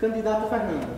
Candidata Fernanda,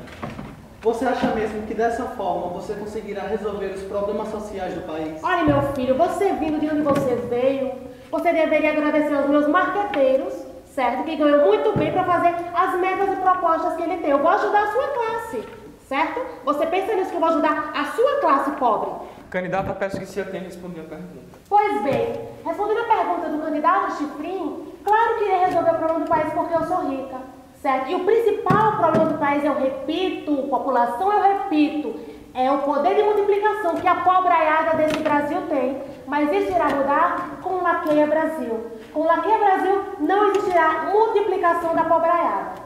você acha mesmo que dessa forma você conseguirá resolver os problemas sociais do país? Olha, meu filho, você vindo de onde você veio, você deveria agradecer aos meus marqueteiros, certo? Que ganhou muito bem para fazer as metas e propostas que ele tem. Eu vou ajudar a sua classe, certo? Você pensa nisso que eu vou ajudar a sua classe pobre. Candidata, peço que se atenda a responder a pergunta. Pois bem, respondendo a pergunta do candidato Chifrinho, claro que irei resolver o problema do país porque eu sou rica, certo? E o principal problema do país, eu repito, população, eu repito, é o poder de multiplicação que a pobraiada desse Brasil tem. Mas isso irá mudar com o Laqueia Brasil. Com o Laqueia Brasil não existirá multiplicação da pobraiada.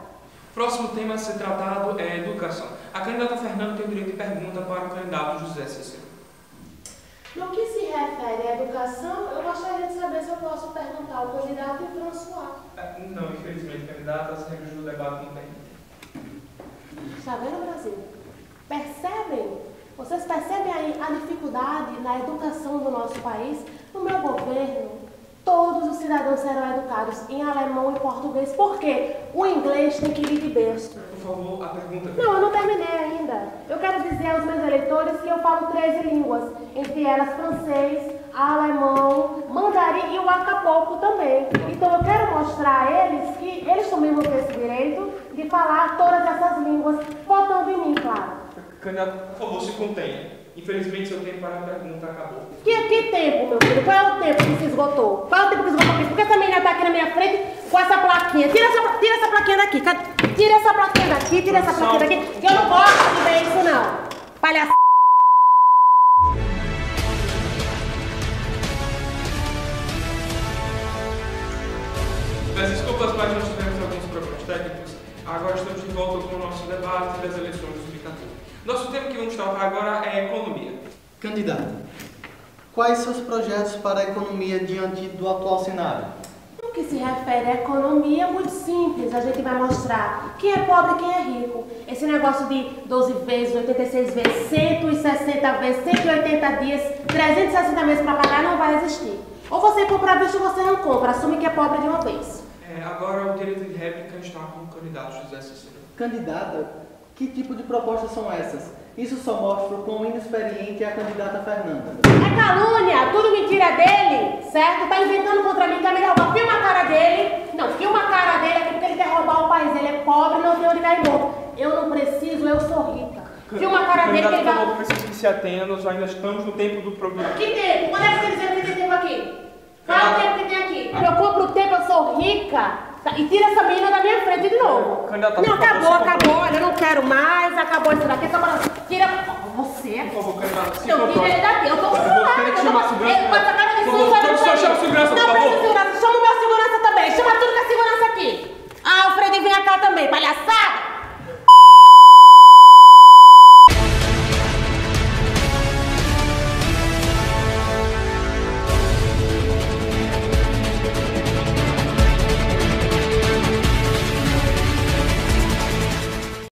Próximo tema a ser tratado é educação. A candidata Fernanda tem direito de pergunta para o candidato José Cícero. No que se refere à educação, eu gostaria de ao candidato e François. É, Não, infelizmente, candidata, as regras do debate não permitem. Está vendo, Brasil? Percebem? Vocês percebem aí a dificuldade na educação do nosso país? No meu governo, todos os cidadãos serão educados em alemão e português. Por quê? O inglês tem que vir de berço. Por favor, a pergunta. Não, eu não terminei ainda. Eu quero dizer aos meus eleitores que eu falo 13 línguas, entre elas francês, alemão, mandarim e o acapulco também. Então eu quero mostrar a eles que eles também vão ter esse direito de falar todas essas línguas, votando em mim, claro. Candidato, por favor, se contenha. Infelizmente, seu tempo para a pergunta acabou. Que, que tempo, meu filho? Qual é o tempo que se esgotou? Qual é o tempo que se esgotou? Por que essa menina tá aqui na minha frente com essa plaquinha? Tira essa, tira essa plaquinha daqui. Tira essa plaquinha daqui, tira essa plaquinha daqui. Eu não gosto de ver isso, não. Palhaçada. Agora estamos de volta com o nosso debate das eleições de 2014. Nosso tema que vamos tratar agora é economia. Candidata, quais seus projetos para a economia diante do atual cenário? No que se refere à economia, é muito simples. A gente vai mostrar quem é pobre e quem é rico. Esse negócio de 12 vezes, 86 vezes, 160 vezes, 180 dias, 360 meses para pagar não vai existir. Ou você compra à vista ou você não compra. Assume que é pobre de uma vez. É, agora o direito de com o candidato José Cícero. Candidata, que tipo de propostas são essas? Isso só mostra o quão inexperiente é a candidata Fernanda. É calúnia, tudo mentira dele, certo? Tá inventando contra mim, quer me derrubar. Filma a cara dele. Não, filma a cara dele aqui porque ele quer roubar o país. Ele é pobre, não tem onde cair morto. Eu não preciso, eu sou rica. Filma a cara dele que ele vai... favor, preciso que se atenha, nós ainda estamos no tempo do programa. Que tempo? Quando é que você dizendo que tem tempo aqui? Qual é o tempo que tem aqui? Eu compro o tempo, eu sou rica. Tá, e tira essa menina da minha frente de novo. Candidata, não, acabou, acabou. Olha, eu não quero mais. Acabou isso daqui. Só pra... Tira. Você. Por favor, candidata. Então, tira ele daqui. Eu tô com celular. Eu tô com celular. Ele passa a cara de Eu Não, não, não. Não, não.